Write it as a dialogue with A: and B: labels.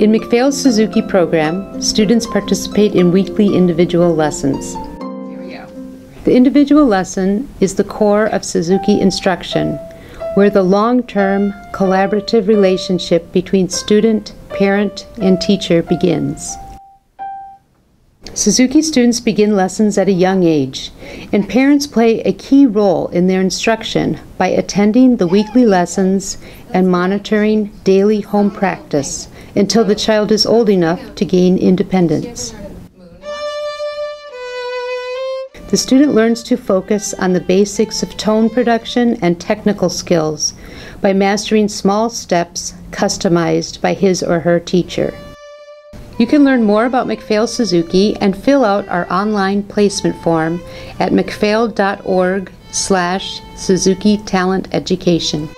A: In MacPhail's Suzuki program, students participate in weekly individual lessons.
B: Here we go.
A: The individual lesson is the core of Suzuki instruction, where the long-term collaborative relationship between student, parent, and teacher begins. Suzuki students begin lessons at a young age, and parents play a key role in their instruction by attending the weekly lessons and monitoring daily home practice until the child is old enough to gain independence. The student learns to focus on the basics of tone production and technical skills by mastering small steps customized by his or her teacher. You can learn more about MacPhail Suzuki and fill out our online placement form at macphail.org slash Suzuki Talent Education.